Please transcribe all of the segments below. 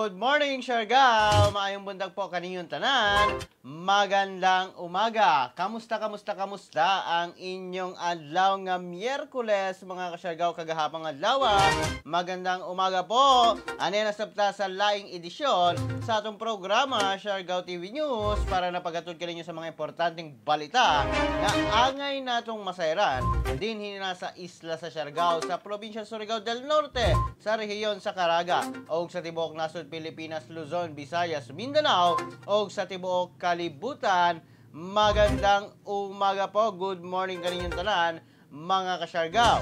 Good morning, Siargao! Maayong bundag po kaninyong tanan. Magandang umaga. Kamusta, kamusta, kamusta ang inyong adlaw nga Miyerkules, mga kasyargaw kagahapang adlaw. Magandang umaga po. Ano na sabta sa laing edisyon sa atong programa, Siargao TV News, para napagatod ka ninyo sa mga importanteng balita na angay natong masayran din hinina sa isla sa Siargao, sa probinsya Surigao del Norte, sa rehiyon sa Caraga, o sa tibok nasod Pilipinas, Luzon, Visayas, Mindanao, o sa tibuok kalibutan. Magandang umaga po. Good morning kaninyong tanan, mga kasyargaw.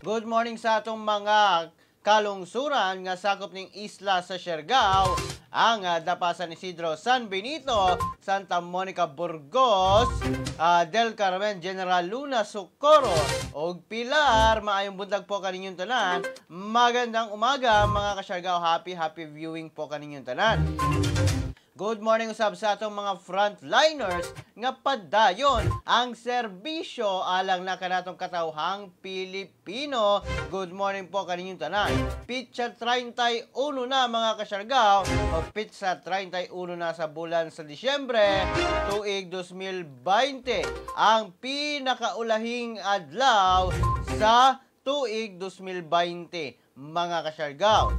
Good morning sa atong mga kalungsuran nga sakop ning isla sa Siargao ang uh, Dapasan Isidro San Benito, Santa Monica Burgos, uh, Del Carmen General Luna Socorro ug Pilar maayong buntag po kaninyong tanan. Magandang umaga mga kasyargao, happy happy viewing po kaninyong tanan. Good morning usab sa atong mga frontliners nga padayon ang serbisyo alang na kanatong katawhang Pilipino. Good morning po kaninyong tanan. Pitsa 31 na mga kasyargaw o pitsa 31 na sa bulan sa Disyembre tuig 2020 ang pinakaulahing adlaw sa tuig 2020 mga kasyargaw.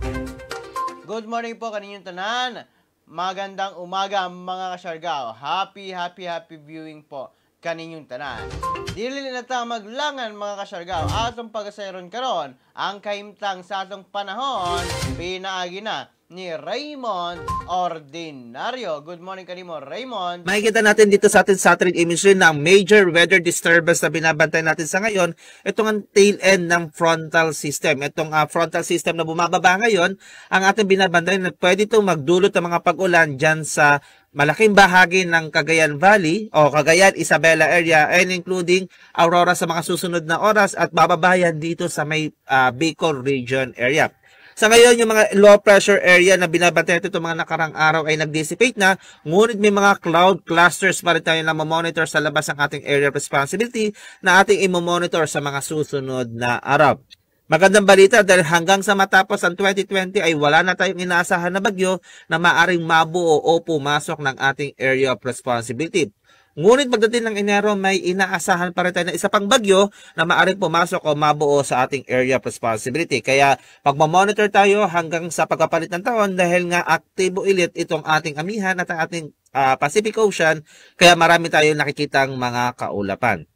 Good morning po kaninyong tanan. Magandang umaga mga kasyargao. Happy, happy, happy viewing po kaninyong tanan. Dili na ta maglangan mga kasyargao. Atong pagasayron karon ang kaimtang sa atong panahon pinaagi na ni Raymond Ordinario. Good morning kanimo, Raymond. Makikita natin dito sa ating satellite imagery na major weather disturbance na binabantay natin sa ngayon. Itong ang tail end ng frontal system. Itong uh, frontal system na bumababa ngayon, ang ating binabantay na pwede itong magdulot ng mga pag-ulan dyan sa malaking bahagi ng Cagayan Valley o Cagayan Isabela area and including Aurora sa mga susunod na oras at bababayan dito sa may uh, Bicol region area. Sa ngayon, yung mga low pressure area na binabatay natin itong mga nakarang araw ay nag-dissipate na, ngunit may mga cloud clusters pa rin tayo na monitor sa labas ng ating area of responsibility na ating imomonitor sa mga susunod na araw. Magandang balita dahil hanggang sa matapos ang 2020 ay wala na tayong inaasahan na bagyo na maaring mabuo o pumasok ng ating area of responsibility. Ngunit pagdating ng Enero, may inaasahan pa rin tayo na isa pang bagyo na maaaring pumasok o mabuo sa ating area of responsibility. Kaya magmamonitor tayo hanggang sa pagkapalit ng taon dahil nga aktibo ulit itong ating amihan at ating uh, Pacific Ocean. Kaya marami tayong nakikitang mga kaulapan.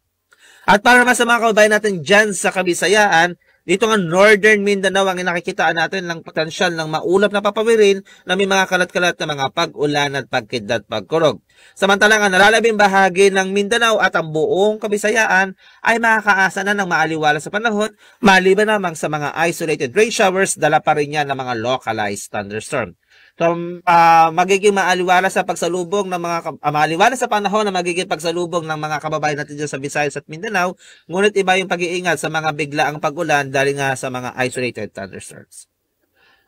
At para naman sa mga kababayan natin dyan sa Kabisayaan, dito nga Northern Mindanao ang nakikitaan natin ng potensyal ng maulap na papawirin na may mga kalat-kalat na mga pag-ulan at pagkidlat pagkurog. Samantalang ang nalalabing bahagi ng Mindanao at ang buong Kabisayaan ay makakaasa na ng maaliwala sa panahon maliban namang sa mga isolated rain showers dala pa rin yan ng mga localized thunderstorm. So, uh, magiging maaliwala sa pagsalubong ng mga uh, maaliwala sa panahon na magiging pagsalubong ng mga kababayan natin dyan sa Visayas at Mindanao, ngunit iba yung pag-iingat sa mga biglaang pag-ulan dahil nga sa mga isolated thunderstorms.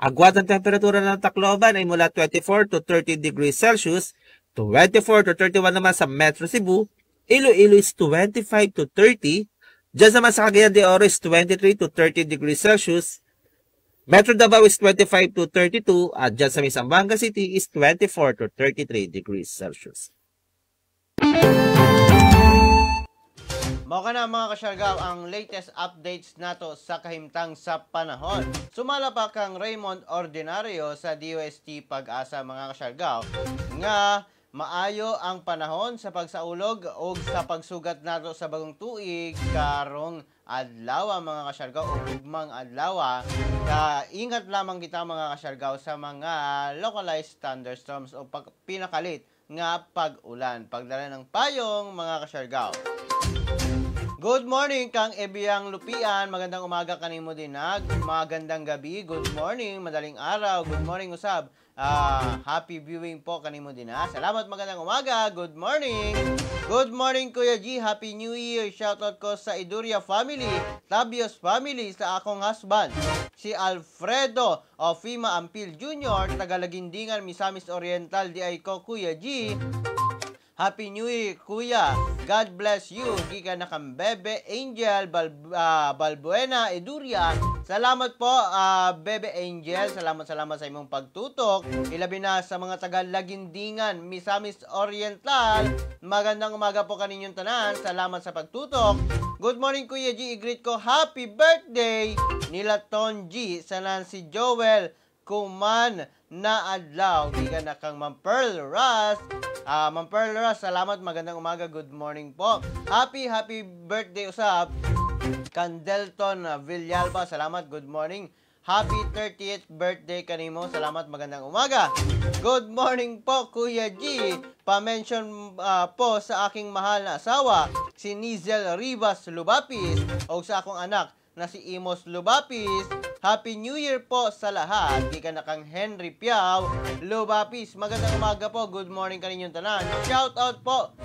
Agwat ng temperatura ng Tacloban ay mula 24 to 30 degrees Celsius, 24 to 31 naman sa Metro Cebu, Iloilo is 25 to 30, Diyan naman sa Cagayan de Oro is 23 to 30 degrees Celsius, Metro Davao is 25 to 32 at dyan sa Misambanga City is 24 to 33 degrees Celsius. Mao ka na mga kasyargaw ang latest updates nato sa kahimtang sa panahon. Sumala pa kang Raymond Ordinario sa DOST Pag-asa mga kasyargaw nga maayo ang panahon sa pagsaulog o sa pagsugat nato sa bagong tuig karong adlaw mga kasyargaw o ugmang adlaw ka ingat lamang kita mga kasyargaw sa mga localized thunderstorms o pag, pinakalit nga pag-ulan pagdala ng payong mga kasyargaw Good morning kang Ebiyang Lupian. Magandang umaga kanimo dinag. Magandang gabi. Good morning, madaling araw. Good morning usab. Uh, happy viewing po kanimo din ha. Salamat magandang umaga. Good morning. Good morning Kuya G. Happy New Year. Shoutout ko sa Iduria family, Tabios family, sa akong husband, si Alfredo o Fima Ampil Jr. Tagalagindingan, Misamis Oriental. Di ay ko Kuya G. Happy New Year, Kuya. God bless you. Gika na kang Bebe Angel Bal, ah, Balbuena Eduria. Salamat po, ah, Bebe Angel. Salamat, salamat sa imong pagtutok. Ilabi na sa mga taga Lagindingan, Misamis Oriental. Magandang umaga po kaninyong tanan. Salamat sa pagtutok. Good morning, Kuya G. I-greet ko happy birthday nila Ton G. Sanan si Joel Kuman na adlaw. Giga na kang Ma'am Pearl Ras. Ah, Ma'am Pearl Ras, salamat. Magandang umaga. Good morning po. Happy, happy birthday usap. Candelton Villalba, salamat. Good morning. Happy 30th birthday kanimo. Salamat, magandang umaga. Good morning po, Kuya G. Pa-mention ah, po sa aking mahal na asawa, si Nizel Rivas Lubapis, o sa akong anak na si Imos Lubapis. Happy New Year po sa lahat. Di ka na kang Henry Piao Lubapis. Magandang umaga po. Good morning kaninyong tanan. Shout out po.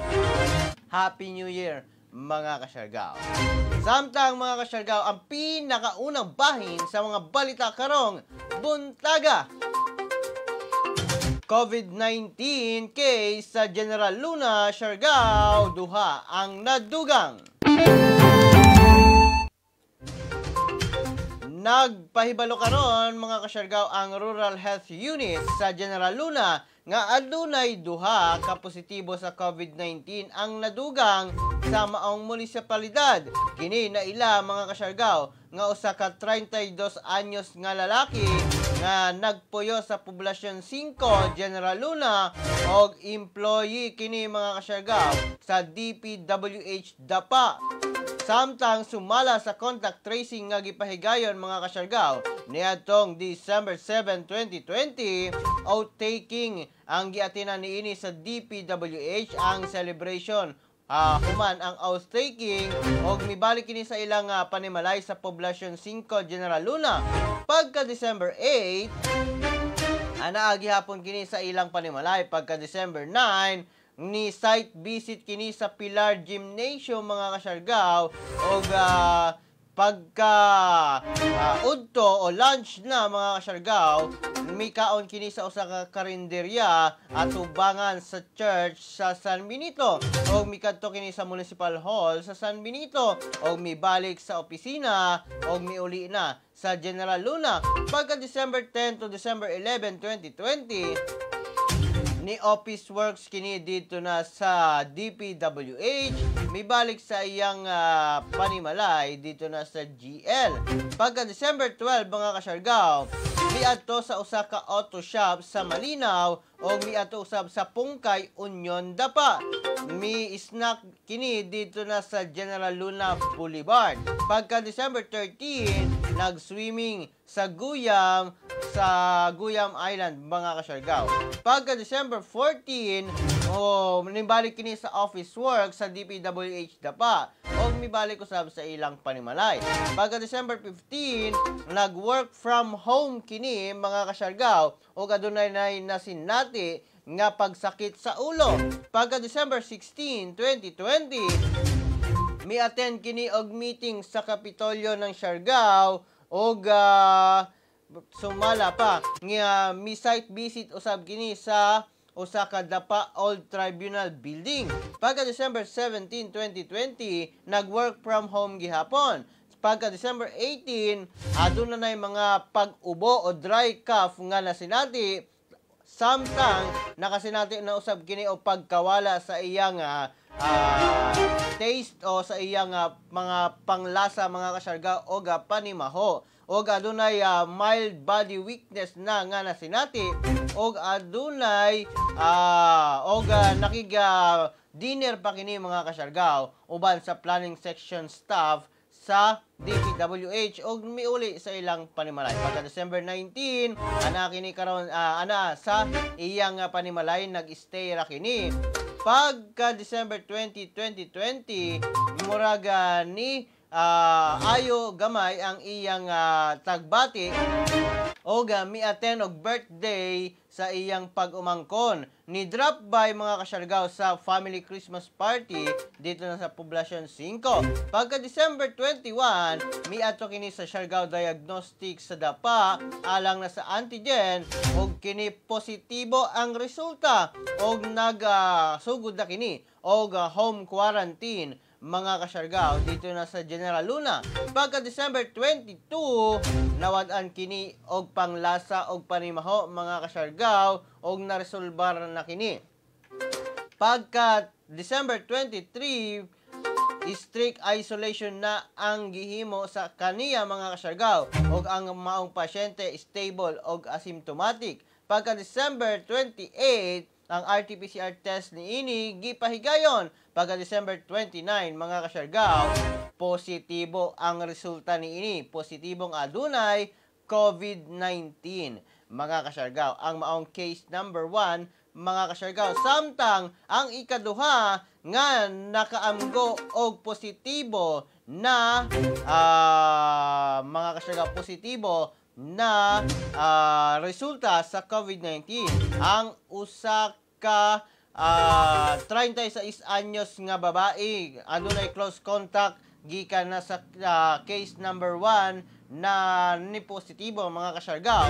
Happy New Year, mga kasyargaw. Samtang mga kasyargaw, ang pinakaunang bahin sa mga balita karong buntaga. COVID-19 case sa General Luna, Siargao, duha ang nadugang. Nagpahibalo karon mga kasyargaw ang Rural Health Unit sa General Luna nga adunay duha ka positibo sa COVID-19 ang nadugang sa maong munisipalidad. Kini na ila mga kasyargaw nga usa ka 32 anyos nga lalaki nga nagpuyo sa poblasyon 5 General Luna og employee kini mga kasyargaw sa DPWH Dapa. Samtang sumala sa contact tracing nga gipahigayon mga kasyargaw niadtong December 7, 2020 outtaking ang giatinan niini sa DPWH ang celebration. Ah, human ang outtaking og mibalik kini sa ilang ah, panimalay sa poblasyon 5 General Luna. Pagka December 8 ana gihapon kini sa ilang panimalay. Pagka December 9 ni site visit kini sa Pilar Gymnasium mga kasyargaw og ah, pagka ah, udto o lunch na mga kasyargaw may kaon kini sa usa ka karinderya at ubangan sa church sa San Benito. O mikadto kini sa Municipal Hall sa San Benito. O mibalik sa opisina. O miuli na sa General Luna. Pagka December 10 to December 11, 2020 ni Office Works kini dito na sa DPWH may balik sa iyang ah, panimalay dito na sa GL pagka December 12 mga kasyargaw miadto sa usa ka auto shop sa Malinaw o miadto usab sa Pungkay Union Dapa. Mi snack kini dito na sa General Luna Boulevard. Pagka December 13 nag-swimming sa Guyam sa Guyam Island mga kasyargaw pagka December 14 o nibalik kini sa office work sa DPWH Dapa. O mibalik usab sa ilang panimalay. Pagka December 15 nag-work from home kini mga kasyargaw o adunay na nasinati nga pagsakit sa ulo. Pagka December 16 2020 mi attend kini og meeting sa Kapitolyo ng Siargao. Og ah, sumala pa nga mi site visit usab kini sa usa ka Dapa Old Tribunal Building. Pagka December 17, 2020, nag-work from home gihapon. Pagka December 18, aduna na mga pag-ubo o dry cough nga nasinati samtang nakasinati na usab kini o pagkawala sa iyang ah, taste o sa iyang ah, mga panglasa mga kasyarga o ga panimaho o adunay ah, mild body weakness na nga nasinati o adunay ah, o nakiga dinner pa kini mga kasyargaw uban sa planning section staff sa DPWH og miuli sa ilang panimalay. Pagka December 19, ana kini karon ah, ana sa iyang ah, panimalay nag-stay ra kini. Pagka December 20, 2020, muraga ni ah, ayo gamay ang iyang ah, tagbati o miaten og birthday sa iyang pag-umangkon. Ni drop by mga kasyargaw sa family Christmas party dito na sa Poblacion 5. Pagka December 21, miato kini sa Siargao Diagnostic sa DAPA alang na sa antigen og kini positibo ang resulta og nagsugod na kini og ah, home quarantine mga kasyargaw dito na sa General Luna. Pagka December 22, nawadan kini og panglasa og panimaho mga kasyargaw og naresolbar na kini. Pagka December 23, strict isolation na ang gihimo sa kaniya mga kasyargaw og ang maong pasyente stable og asymptomatic. Pagka December 28, ang RT-PCR test ni ini gipahigayon. Pagka December 29 mga kasyargaw positibo ang resulta ni ini. Positibong adunay COVID-19 mga kasyargaw ang maong case number 1 mga kasyargaw samtang ang ikaduha nga nakaamgo og positibo na ah, mga kasyargaw positibo na ah, resulta sa COVID-19 ang usa ka ah, 36 anyos nga babae adunay close contact gikan na sa ah, case number 1 na ni positibo mga kasyargaw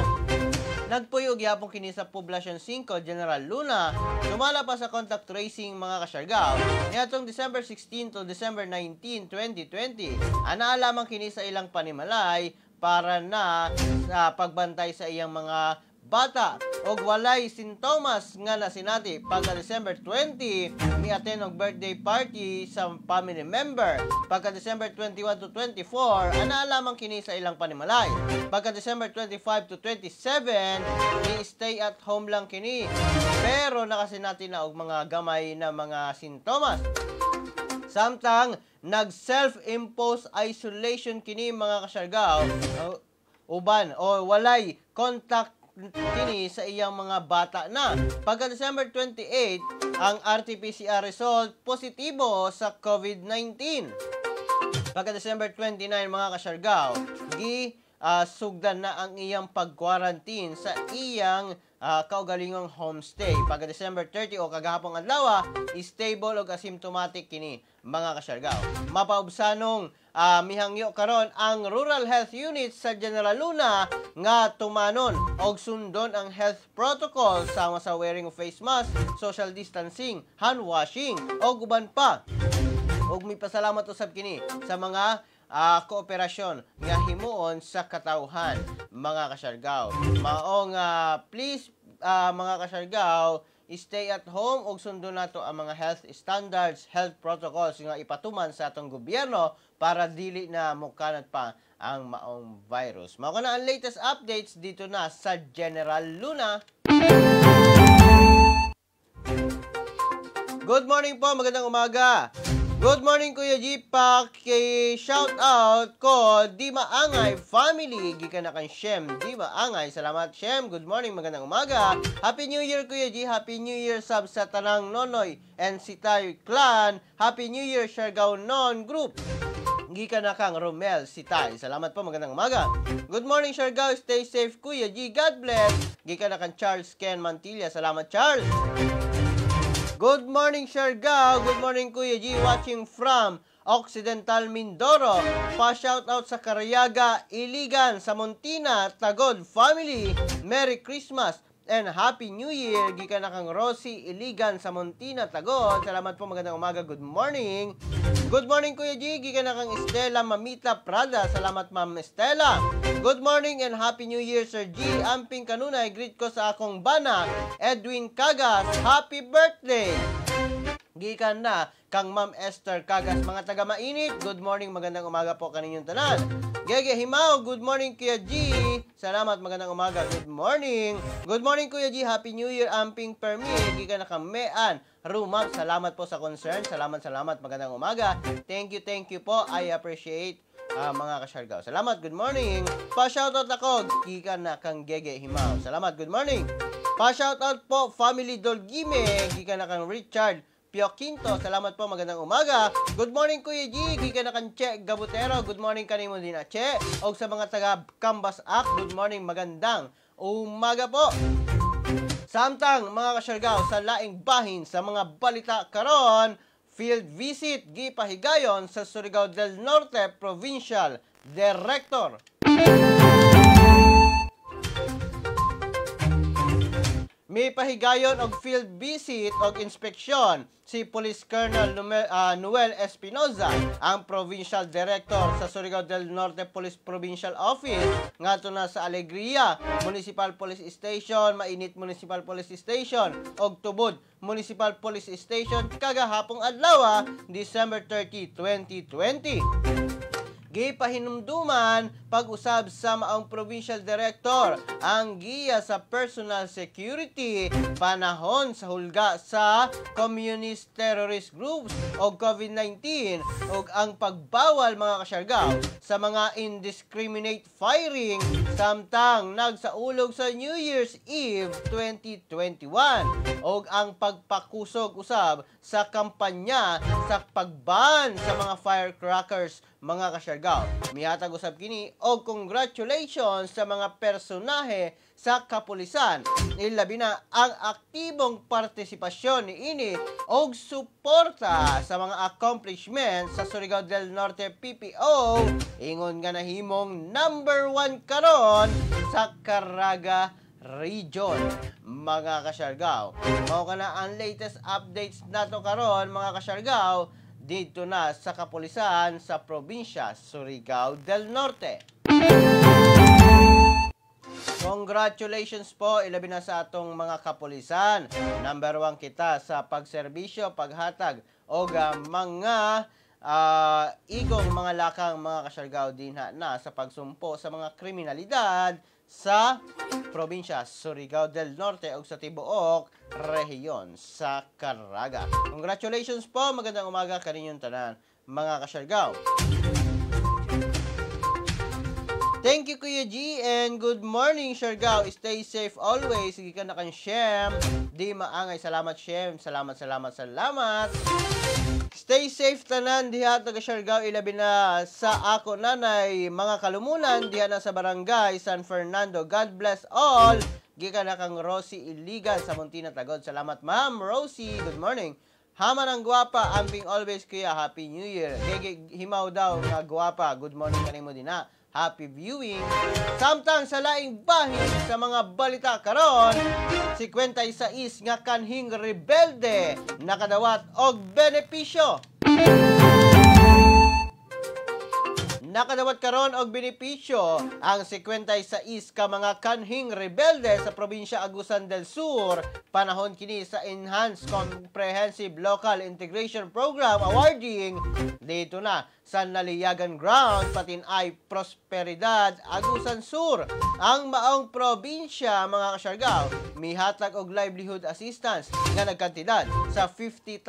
Nagpuyo gyapon kini sa Poblacion 5, General Luna. Sumala pa sa contact tracing mga kasyargaw. Niatong December 16 to December 19, 2020. Ana lamang kini sa ilang panimalay para na sa pagbantay sa iyang mga bata. Og walay sintomas nga nasinati pagka December 20 mi attend og birthday party sa family member. Pagka December 21 to 24 ana lamang kini sa ilang panimalay. Pagka December 25 to 27 mi stay at home lang kini. Pero nakasinati na og mga gamay na mga sintomas Samtang nag-self-imposed isolation kini mga kasyargaw uh, uban o walay contact kini sa iyang mga bata na. Pagka December 28, ang RT-PCR result positibo sa COVID-19. Pagka December 29 mga kasyargaw, gi ah, sugdan na ang iyang pag-quarantine sa iyang ah, kaugalingong homestay. Pagka December 30 o kagahapong adlaw, stable o asymptomatic kini mga kasyargaw. Mapaubsanong ah, mihangyo karon ang Rural Health Unit sa General Luna nga tumanon og sundon ang health protocol sama sa wearing of face mask, social distancing, hand washing o guban pa. Og may pasalamat usab kini sa mga ah, kooperasyon nga himuon sa katawhan mga kasyargaw. Maong ah, please ah, mga kasyargaw stay at home ug sundon nato ang mga health standards, health protocols nga ipatuman sa atong gobyerno para dili na mukanat pa ang maong virus. Mao na ang latest updates dito na sa General Luna. Good morning po, magandang umaga. Good morning Kuya G, paki shout out ko Di Maangay family gikan na kan Shem Di Maangay. Salamat Shem. Good morning, magandang umaga. Happy New Year Kuya G. Happy New Year sub sa Tanang Nonoy and Sitay Clan. Happy New Year Siargao Non Group. Gikan na kang Romel Sitay. Salamat po, magandang umaga. Good morning Siargao, stay safe Kuya G. God bless. Gikan na kang Charles Ken Mantilla. Salamat Charles. Good morning, Siargao. Good morning, Kuya G. Watching from Occidental Mindoro. Pa-shoutout sa Carayaga, Iligan, sa Montina, Tagod family. Merry Christmas and Happy New Year. Gikan na kang Rosie Iligan sa Montina, Tagod. Salamat po, magandang umaga. Good morning. Good morning, Kuya G. Gikan na kang Estela Mamita Prada. Salamat, Ma'am Estela. Good morning and Happy New Year, Sir G. Amping kanunay, greet ko sa akong bana, Edwin Cagas. Happy birthday! Gikan na kang Ma'am Esther Cagas mga taga mainit. Good morning, magandang umaga po kaninyong tanan. Gege Himaw, good morning Kuya G. Salamat, magandang umaga. Good morning. Good morning Kuya G. Happy New Year amping permi. Gikan na kang Mean. Rumag, salamat po sa concern. Salamat, salamat. Magandang umaga. Thank you, thank you po. I appreciate Ah, mga kasyargaw. Salamat, good morning. Pa-shoutout ako, gikan na kang Gege Himaw. Salamat, good morning. Pa-shoutout po, Family Dolgime, gikan na kang Richard Pio Quinto, salamat po, magandang umaga. Good morning, Kuya G. Giga na kan Che Gabutero. Good morning kanimo din na Che. O sa mga taga Kambas Act, good morning, magandang umaga po. Samtang mga kasyargaw sa laing bahin sa mga balita karon, field visit gipahigayon sa Surigao del Norte Provincial Director. May pahigayon og field visit og inspeksyon. Si Police Colonel ah, Noel Espinoza, ang Provincial Director sa Surigao del Norte Police Provincial Office. Ngadto na sa Alegria Municipal Police Station, Mainit Municipal Police Station og Tubod Municipal Police Station kagahapong adlaw, December 30, 2020 gipahinumduman pag-usab sa maong provincial director. Ang giya sa personal security panahon sa hulga sa communist terrorist groups o COVID-19 ug ang pagbawal mga kasyargaw sa mga indiscriminate firing samtang nagsaulog sa New Year's Eve 2021 ug ang pagpakusog usab sa kampanya sa pagban sa mga firecrackers mga kasyargaw. Mihatag usab kini og congratulations sa mga personahe sa kapulisan. Ilabi na ang aktibong partisipasyon ni ini og suporta sa mga accomplishments sa Surigao del Norte PPO ingon nga nahimong number one karon sa Caraga region mga kasyargaw. Mao kana ang latest updates nato karon mga kasyargaw dito na sa kapulisan sa probinsya Surigao del Norte. Congratulations po, ilabi na sa atong mga kapulisan. Number one kita sa pagserbisyo, paghatag o mga ah, igong mga lakang mga kasyargaw din na sa pagsumpo sa mga kriminalidad sa probinsya Surigao del Norte o sa Tibuok rehiyon sa Caraga. Congratulations po, magandang umaga kaninyong tanan mga kasyargaw. Thank you, Kuya G, and good morning, Siargao. Stay safe always. Sige ka na kan Shem. Di maangay. Salamat, Shem. Salamat, salamat, salamat. Stay safe tanan diha taga Siargao ilabi na sa ako nanay mga kalumunan diha na sa barangay San Fernando. God bless all. Gikan na kang Rosie Iligan sa Montina Tagod. Salamat ma'am Rosie. Good morning. Haman ang gwapa, amping always kuya. Happy New Year. Gege himaw daw nga gwapa. Good morning kanimo din na. Happy viewing. Samtang sa laing bahin sa mga balita karon, si Kwenta Isais nga kanhing rebelde nakadawat og benepisyo. Nakadawat karon og benepisyo ang 56 ka mga kanhing rebelde sa probinsya Agusan del Sur. Panahon kini sa Enhanced Comprehensive Local Integration Program awarding dito na sa Naliyagan Ground patin ay Prosperidad Agusan Sur ang maong probinsya mga kasyargaw mihatag og livelihood assistance nga nagkantidad sa 50,000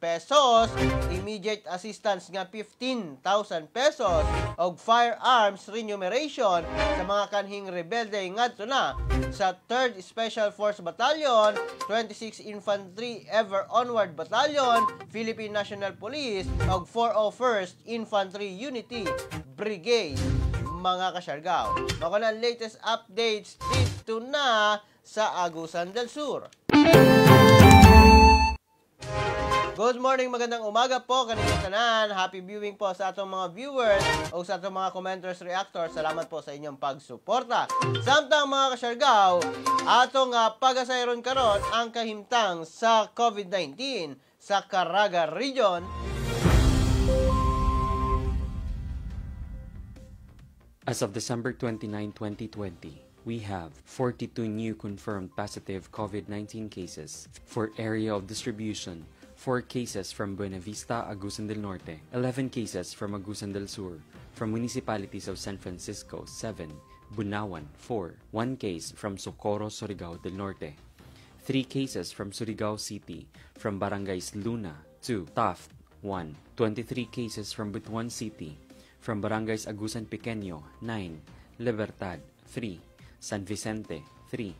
pesos immediate assistance nga 15,000 pesos og firearms remuneration sa mga kanhing rebelde. Ngadto na sa 3rd Special Force Battalion, 26 Infantry Ever Onward Battalion, Philippine National Police og 401st Infantry Unity Brigade mga kasyargaw. Mga na latest updates dito na sa Agusan del Sur. Good morning, magandang umaga po kanina tanan. Happy viewing po sa atong mga viewers o sa atong mga commenters, reactors. Salamat po sa inyong pagsuporta. Samtang mga kasyargaw, atong uh, pagasayron karon ang kahimtang sa COVID-19 sa Caraga Region. As of December 29, 2020, we have 42 new confirmed positive COVID 19 cases. For area of distribution, 4 cases from Buena Vista, Agusan del Norte, 11 cases from Agusan del Sur, from municipalities of San Francisco, 7, Bunawan, 4, 1 case from Socorro, Surigao del Norte, 3 cases from Surigao City, from barangays Luna, 2, Taft, 1, 23 cases from Butuan City, from barangays Agusan Pequeño, 9, Libertad, 3, San Vicente, 3,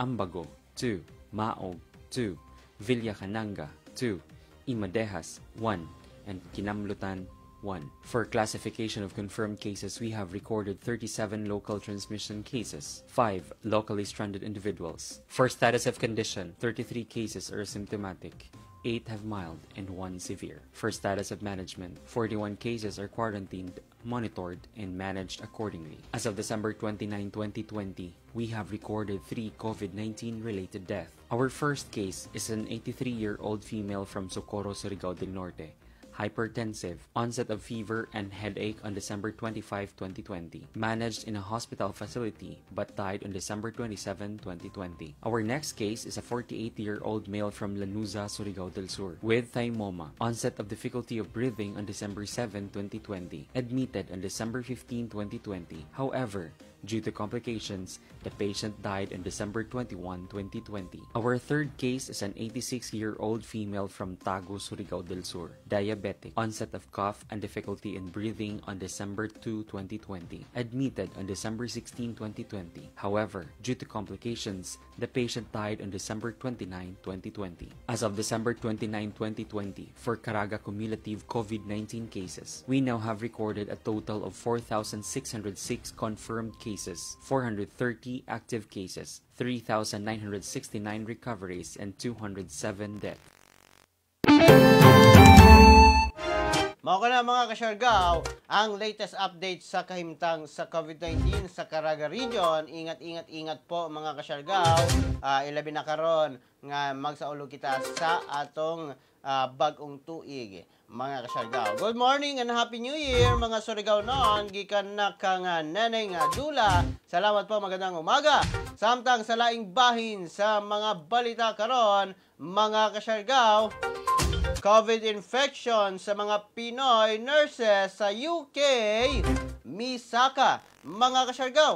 Ambago, 2, Maog, 2, Villa Cananga, 2, Imadejas 1, and Kinamlutan 1. For classification of confirmed cases, we have recorded 37 local transmission cases, 5 locally stranded individuals. For status of condition, 33 cases are asymptomatic. 8 have mild and 1 severe. For status of management, 41 cases are quarantined, monitored, and managed accordingly. As of December 29, 2020, we have recorded 3 COVID-19 related deaths. Our first case is an 83-year-old female from Socorro, Surigao del Norte hypertensive, onset of fever and headache on December 25, 2020, managed in a hospital facility but died on December 27, 2020. Our next case is a 48-year-old male from Lanuza, Surigao del Sur with thymoma, onset of difficulty of breathing on December 7, 2020, admitted on December 15, 2020. However, Due to complications, the patient died on December 21, 2020. Our third case is an 86-year-old female from Tago, Surigao del Sur, diabetic, onset of cough and difficulty in breathing on December 2, 2020, admitted on December 16, 2020. However, due to complications, the patient died on December 29, 2020. As of December 29, 2020, for Caraga cumulative COVID-19 cases, we now have recorded a total of 4,606 confirmed cases, 430 active cases, 3,969 recoveries, and 207 deaths. Ka na mga kasyargaw, ang latest update sa kahimtang sa COVID-19 sa Caraga Region. Ingat, ingat, ingat po mga kasyargaw. Uh, ilabi na karon nga magsaulog kita sa atong uh, bagong tuig mga kasyargaw. Good morning and Happy New Year mga Surigao noon. Gikan na kang neneng dula. Salamat po magandang umaga. Samtang sa laing bahin sa mga balita karon mga kasyargaw. COVID infection sa mga Pinoy nurses sa UK, Misaka, mga kasyargaw.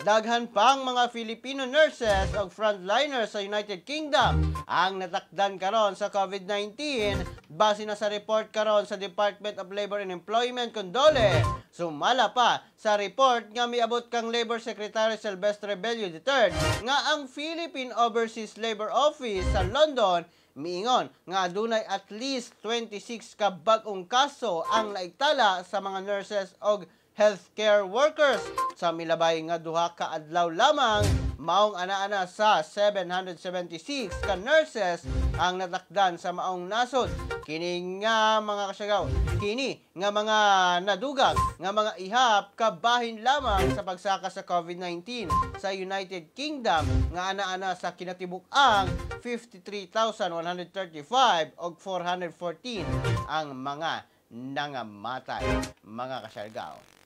Daghan pang mga Filipino nurses o frontliners sa United Kingdom ang natakdan karon sa COVID-19 base na sa report karon sa Department of Labor and Employment Condole. Sumala pa sa report nga miabot kang Labor Secretary Silvestre Bello III nga ang Philippine Overseas Labor Office sa London miingon nga adunay at least 26 ka bag-ong kaso ang naitala sa mga nurses og healthcare workers. Sa milabay nga duha ka adlaw lamang, maong ana-ana sa 776 ka nurses ang natakdan sa maong nasod. Kini nga mga kasyagaw, kini nga mga nadugag, nga mga ihap kabahin lamang sa pagsaka sa COVID-19 sa United Kingdom nga ana-ana sa kinatibuk-ang 53,135 og 414 ang mga nangamatay mga kasyargaw.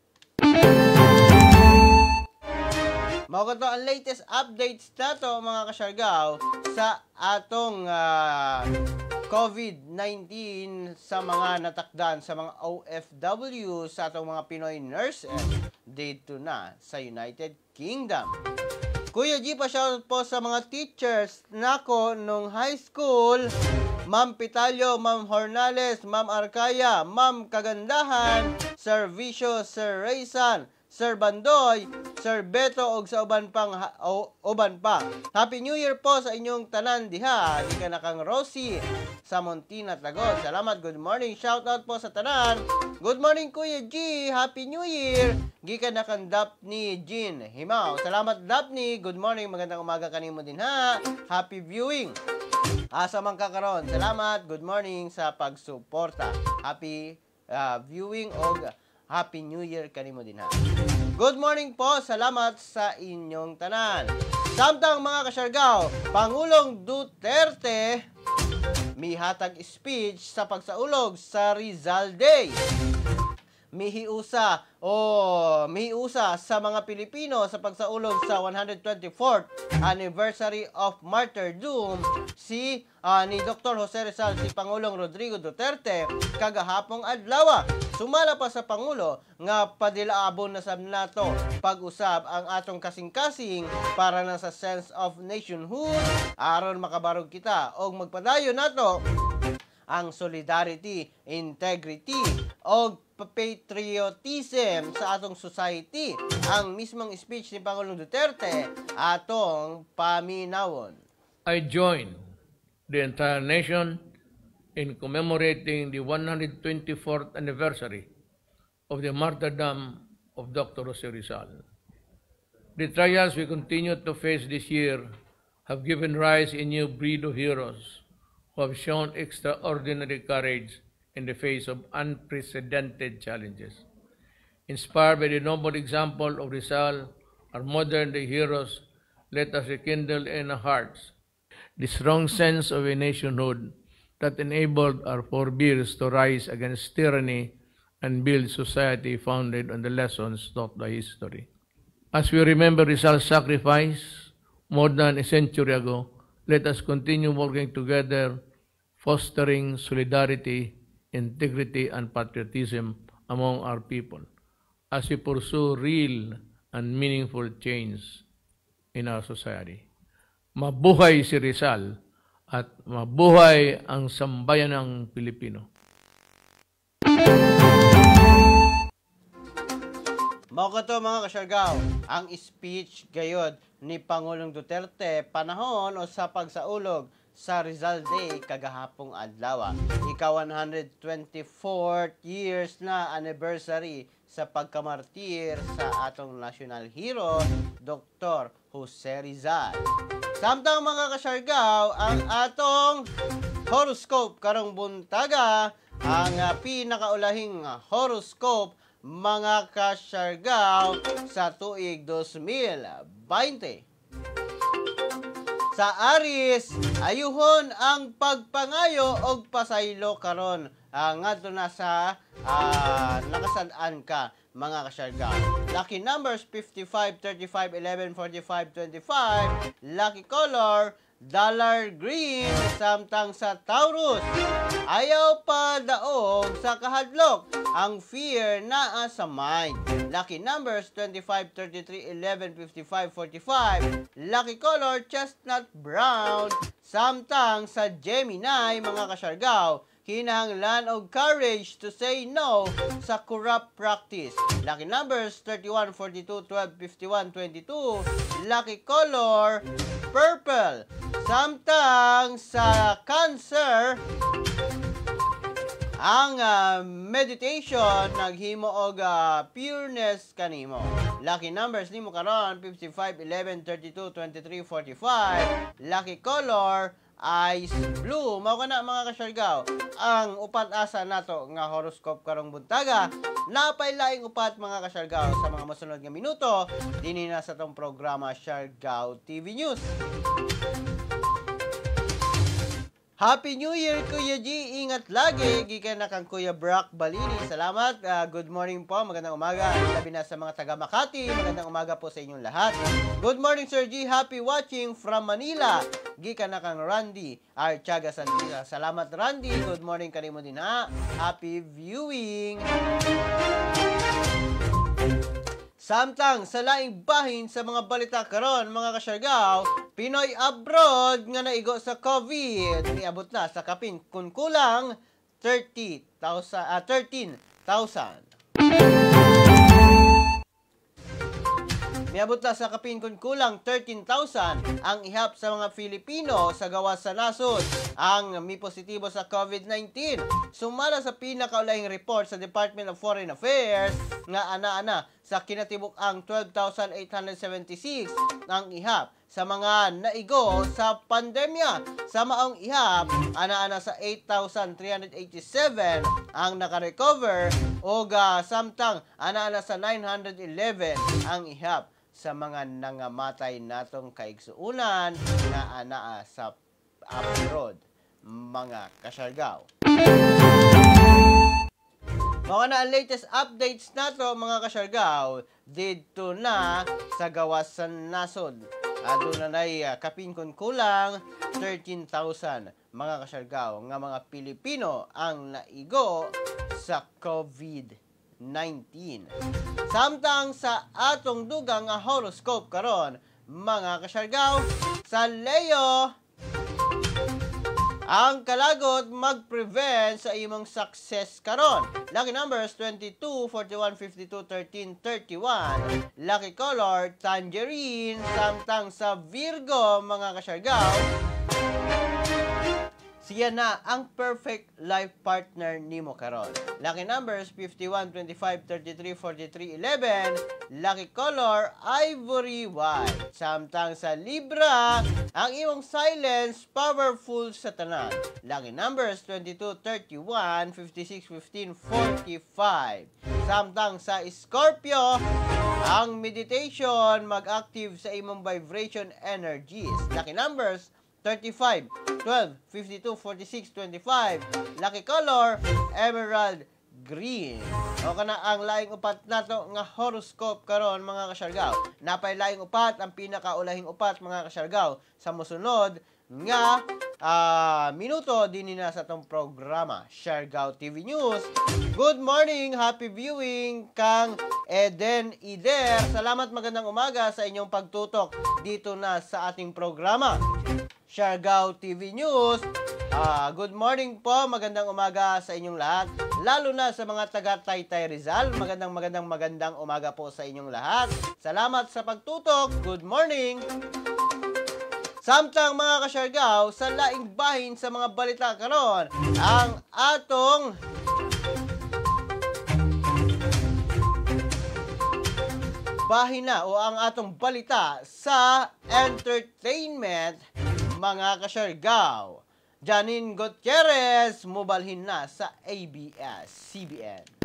Mao to ang latest updates na to mga kasyargaw sa atong uh, COVID-19 sa mga natakdan sa mga OFW sa atong mga Pinoy nurses dito na sa United Kingdom. Kuya G, pa shout po sa mga teachers nako nung high school. Ma'am Pitalyo, Ma'am Hornales, Ma'am Arcaya, Ma'am Kagandahan, Sir Vicio, Sir Raysan, Sir Bandoy, Sir Beto og sa uban pang o, uban pa. Happy New Year po sa inyong tanan diha. Di ka na kang Rosie sa Montina Tagod. Salamat, good morning. Shout out po sa tanan. Good morning Kuya G. Happy New Year. Gikan na kang Daphne Jean Himaw. Salamat Daphne. Good morning. Magandang umaga kanimo din ha. Happy viewing. Asa man kakaron. Salamat. Good morning sa pagsuporta. Happy uh, viewing og Happy New Year kanimo din ha. Good morning po, salamat sa inyong tanan. Samtang mga kasyargaw, Pangulong Duterte mihatag speech sa pagsaulog sa Rizal Day mihiusa. O mihiusa sa mga Pilipino sa pagsaulog sa 124th anniversary of martyrdom si uh, ni Dr. Jose Rizal si Pangulong Rodrigo Duterte kagahapong adlaw. Sumala pa sa pangulo nga padilaabon na sa nato. Pag-usab ang atong kasing-kasing para na sa sense of nationhood. Aron makabarog kita og magpadayon nato ang solidarity, integrity, o patriotism sa atong society. Ang mismong speech ni Pangulong Duterte atong paminawon. I join the entire nation in commemorating the 124th anniversary of the martyrdom of Dr. Jose Rizal. The trials we continue to face this year have given rise a new breed of heroes who have shown extraordinary courage in the face of unprecedented challenges. Inspired by the noble example of Rizal, our modern day heroes, let us rekindle in our hearts the strong sense of a nationhood that enabled our forebears to rise against tyranny and build society founded on the lessons taught by history. As we remember Rizal's sacrifice more than a century ago, let us continue working together, fostering solidarity, integrity, and patriotism among our people as we pursue real and meaningful change in our society. Mabuhay si Rizal at mabuhay ang sambayan ng Pilipino. Ko to mga kasyargaw, ang speech gayod ni Pangulong Duterte panahon o sa pagsaulog sa Rizal Day kagahapong adlaw. Ika 124th years na anniversary sa pagkamartir sa atong national hero, Dr. Jose Rizal. Samtang mga kasyargaw, ang atong horoscope karong buntaga, ang pinakaulahing horoscope mga kasyargaw sa tuig 2020. Sa Aris, ayuhon ang pagpangayo og pasaylo karon uh, ngadto na sa uh, nakasad-an ka mga kasyargaw. Lucky numbers 55, 35, 11, 45, 25. Lucky color dollar green samtang sa Taurus. Ayaw pa daog sa kahadlok ang fear naa sa mind. Lucky numbers 25, 33, 11, 55, 45. Lucky color chestnut brown. Samtang sa Gemini mga kasyargaw, kinahanglan og courage to say no sa corrupt practice. Lucky numbers 31, 42, 12, 51, 22. Lucky color purple. Samtang sa cancer, ang uh, meditation naghimo og uh, pureness kanimo. Lucky numbers nimo karon 55, 11, 32, 23, 45. Lucky color ice blue. Mao kana mga kasyargaw. Ang upat asa nato nga horoscope karong buntaga. Napay laing upat mga kasyargaw sa mga masunod nga minuto dinhi na sa tong programa Siargao TV News. Happy New Year, Kuya G. Ingat lagi. Gikan na kang Kuya Brock Balini. Salamat. Uh, good morning po. Magandang umaga. Sabi na sa mga taga Makati. Magandang umaga po sa inyong lahat. Good morning, Sir G. Happy watching from Manila. Gikan na kang Randy Archaga Santila. Salamat, Randy. Good morning kanimo din ha. Happy viewing. Samtang sa laing bahin sa mga balita karon mga kasyargaw, Pinoy abroad nga naigo sa COVID niabot na sa kapin kun kulang 30,000 uh, 13,000. Miabot na sa kapin kun kulang 13,000 ang ihap sa mga Filipino sa gawas sa nasod ang mi positibo sa COVID-19. Sumala sa pinakaulahing report sa Department of Foreign Affairs nga ana-ana sa kinatibuk ang 12,876 ang ihap sa mga naigo sa pandemya. Sa maong ihap, ana-ana sa 8,387 ang nakarecover o uh, samtang ana-ana sa 911 ang ihap sa mga nangamatay natong kaigsuunan nga anaa sa abroad mga kasyargaw. Mga na ang latest updates nato mga kasyargaw dito na sa gawasan nasod. Ado na na uh, kapin kulang 13,000 mga kasyargaw nga mga Pilipino ang naigo sa COVID-19. 19. Samtang sa atong dugang nga horoscope karon, mga kasyargaw, sa Leo, ang kalagot mag-prevent sa imong success karon. Lucky numbers 22, 41, 52, 13, 31. Lucky color tangerine samtang sa Virgo mga kasyargaw. Siya na ang perfect life partner nimo karon. Lucky numbers 51, 25, 33, 43, 11. Lucky color ivory white. Samtang sa Libra, ang imong silence powerful sa tanan. Lucky numbers 22, 31, 56, 15, 45. Samtang sa Scorpio, ang meditation mag-active sa imong vibration energies. Lucky numbers 35, 12, 52, 46, 25. Lucky color, emerald green. O kana ang laing upat nato nga horoscope karon mga kasyargaw. Napay laing upat ang pinakaulahing upat mga kasyargaw sa mosunod nga ah, minuto din na sa tong programa Siargao TV News. Good morning, happy viewing kang Eden Ider. Salamat magandang umaga sa inyong pagtutok dito na sa ating programa. Siargao TV News. Ah, good morning po, magandang umaga sa inyong lahat. Lalo na sa mga taga Taytay Rizal, magandang magandang magandang umaga po sa inyong lahat. Salamat sa pagtutok. Good morning. Samtang mga kasyargaw, sa laing bahin sa mga balita karon, ang atong bahina o ang atong balita sa entertainment mga kasyargaw. Janine Gutierrez mubalhin na sa ABS-CBN.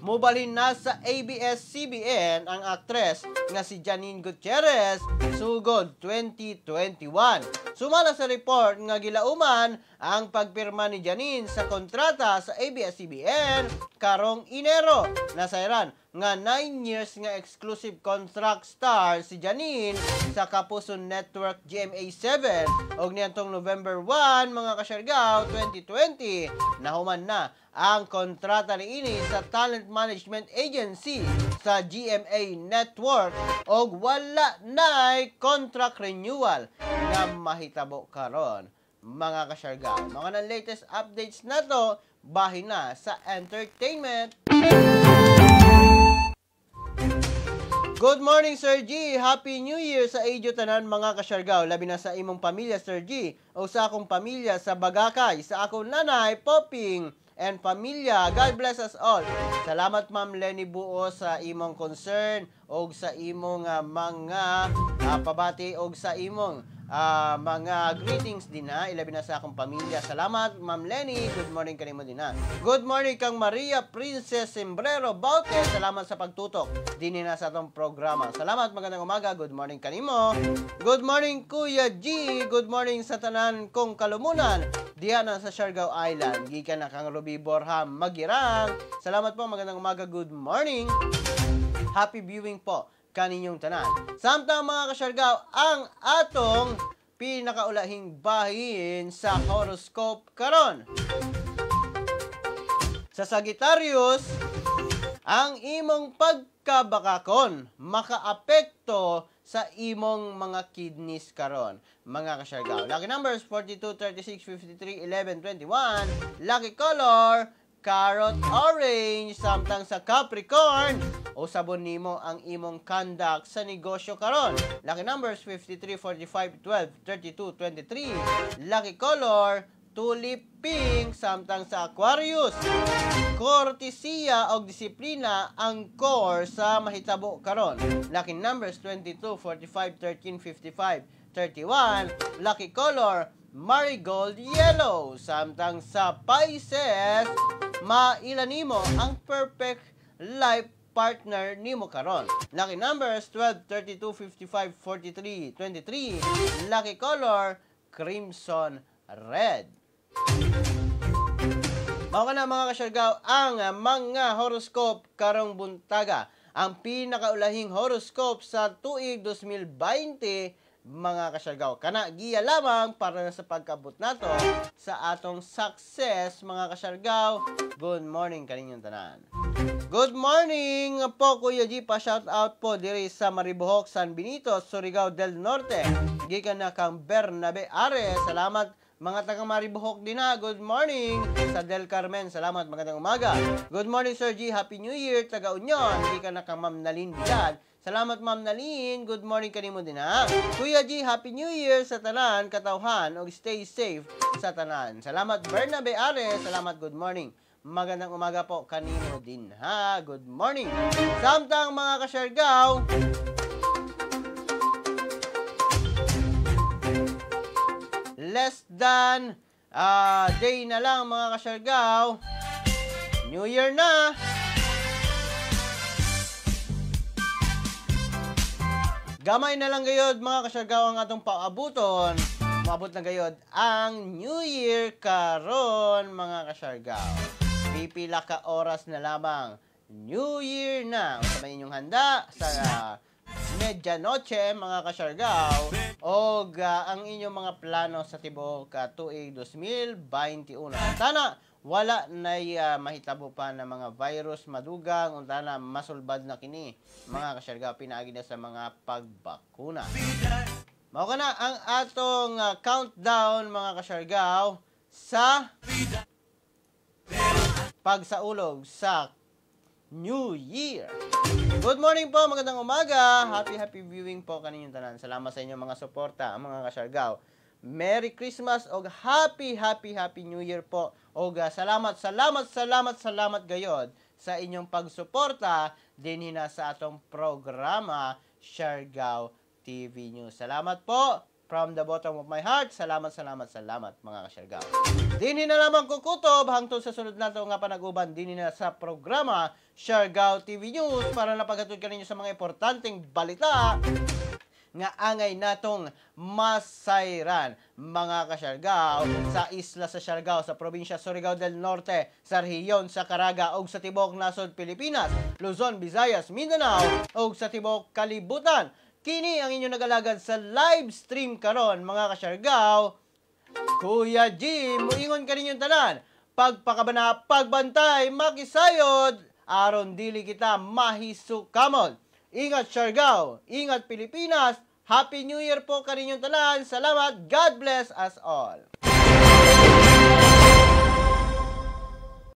Mubalhin na sa ABS-CBN ang aktres nga si Janine Gutierrez sugod 2021. Sumala sa report nga gilauman ang pagpirma ni Janine sa kontrata sa ABS-CBN karong Enero. Nasairan nga 9 years nga exclusive contract star si Janine sa Kapuson Network GMA7 og niadtong November 1 mga kasyargaw 2020 nahuman na ang kontrata ni ini sa Talent Management Agency sa GMA Network. Og wala nay contract renewal nga mahitabo karon mga kasyargaw. Mga ng latest updates na to, bahin na sa entertainment. Good morning, Sir G. Happy New Year sa Ejo Tanan mga kasyargaw. Labi na sa imong pamilya, Sir G. O sa akong pamilya sa Bagakay, sa akong nanay, Popping, and pamilya. God bless us all. Salamat Ma'am Lenny Buo sa imong concern o sa imong ah, mga ah, pabati o sa imong ah, mga greetings din ha. Ilabi na sa akong pamilya. Salamat Ma'am Lenny. Good morning kanimo din ha. Good morning kang Maria Princess Sembrero Baute. Salamat sa pagtutok. Dini na sa atong programa. Salamat magandang umaga. Good morning kanimo. Good morning Kuya G. Good morning sa tanan kong kalumunan. Diyan na sa Siargao Island. Gikan na kang Ruby Borham Magirang. Salamat po. Magandang umaga. Good morning. Happy viewing po kaninyong tanan. Samtang mga kasyargaw, ang atong pinakaulahing bahin sa horoscope karon. Sa Sagittarius, ang imong pagkabakakon makaapekto sa imong mga kidneys karon mga kasyargaw. Lucky numbers 42, 36, 53, 11, 21. Lucky color carrot orange samtang sa Capricorn o sabon nimo ang imong conduct sa negosyo karon. Lucky numbers 53, 45, 12, 32, 23. Lucky color tulip pink samtang sa Aquarius. Kortesiya o disiplina ang core sa mahitabo karon. Lucky numbers 22, 45, 13, 55, 31. Lucky color marigold yellow. Samtang sa Pisces, maila nimo ang perfect life partner nimo karon. Lucky numbers 12, 32, 55, 43, 23. Lucky color crimson red. Mao na mga kasyargaw ang mga horoscope karong buntaga. Ang pinakaulahing horoscope sa tuig 2020 mga kasyargaw. Kana giya lamang para na sa pagkabot nato sa atong success mga kasyargaw. Good morning kaninyong tanan. Good morning po Kuya G pa shout out po diri sa Maribohok, San Benito, Surigao del Norte. Gikan na kang Bernabe Are. Salamat Mga taga Maribohok din na, good morning. Sa Del Carmen, salamat, magandang umaga. Good morning, Sir G. Happy New Year. Taga Union, ka na kang Ma'am Nalin Bilad. Salamat, Ma'am Nalin. Good morning kanimo din ha. Kuya G, Happy New Year sa tanan, katawhan, o stay safe sa tanan. Salamat, Bernabe Ares. Salamat, good morning. Magandang umaga po kanino din ha. Good morning. Samtang mga kasyargaw, less than ah day na lang mga kasyargaw. New Year na! Gamay na lang gayod mga kasyargaw ang atong paabuton. Maabot na gayod ang New Year karon mga kasyargaw. Pipila ka oras na lamang. New Year na. Unsa inyong handa sa ah, medianoche mga kasyargaw o ang inyong mga plano sa tibuok ka tuig 2021. Sana wala na uh, mahitabo pa na mga virus madugang unta na masulbad na kini mga kasyargaw pinaagi na sa mga pagbakuna. Mao ka na ang atong ah, countdown mga kasyargaw sa pagsaulog sa New Year. Good morning po, magandang umaga. Happy happy viewing po kaninyong tanan. Salamat sa inyong mga suporta, mga kasyargaw. Merry Christmas o happy happy happy New Year po. O salamat, salamat, salamat, salamat gayod sa inyong pagsuporta din hina sa atong programa Siargao TV News. Salamat po from the bottom of my heart. Salamat, salamat, salamat mga kasyargaw. Dini na lamang kukutob hangtod sa sunod nato nga panaguban dini na sa programa Siargao TV News para napaghatod kaninyo sa mga importanteng balita nga angay natong masayran mga kasyargaw sa isla sa Siargao sa probinsya Surigao del Norte sa rehiyon sa Caraga ug sa tibok nasod Pilipinas Luzon, Visayas, Mindanao ug sa tibok kalibutan kini ang inyong nagalagad sa live stream karon mga kasyargaw Kuya Jim, muingon ka ninyong tanan. Pagpakabana, pagbantay, makisayod, aron dili kita mahisukamon. Ingat Siargao, ingat Pilipinas, Happy New Year po kaninyong tanan. Salamat, God bless us all.